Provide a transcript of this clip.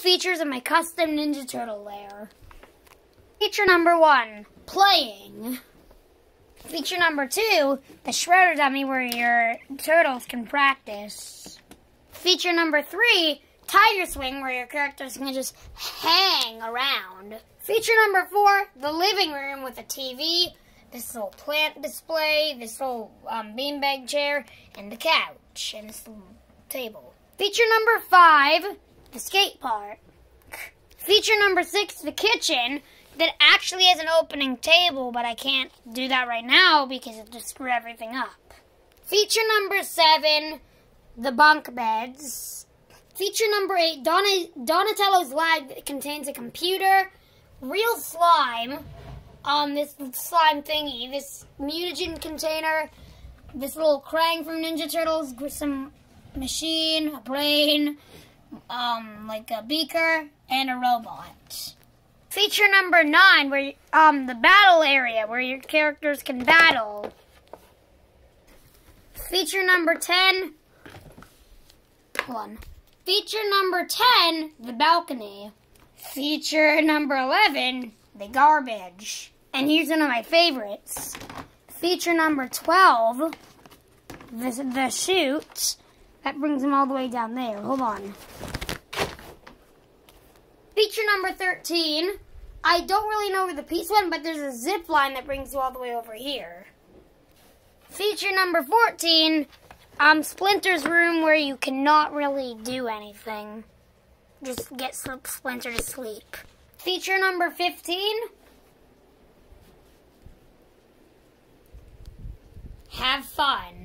features of my custom Ninja Turtle lair. Feature number one, playing. Feature number two, the shredder dummy where your turtles can practice. Feature number three, tiger swing where your characters can just hang around. Feature number four, the living room with a TV, this little plant display, this little um, beanbag chair, and the couch, and this little table. Feature number five, the skate park. Feature number six, the kitchen, that actually has an opening table, but I can't do that right now because it just screw everything up. Feature number seven, the bunk beds. Feature number eight, Donatello's lab that contains a computer, real slime, um, this slime thingy, this mutagen container, this little Krang from Ninja Turtles, some machine, a brain, um, like a beaker, and a robot. Feature number nine, where um the battle area where your characters can battle. Feature number ten. One. Feature number ten, the balcony. Feature number eleven, the garbage. And here's one of my favorites. Feature number twelve, the the chute. That brings them all the way down there. Hold on. Feature number 13. I don't really know where the piece went, but there's a zip line that brings you all the way over here. Feature number 14. Um, Splinter's room where you cannot really do anything. Just get Splinter to sleep. Feature number 15. Have fun.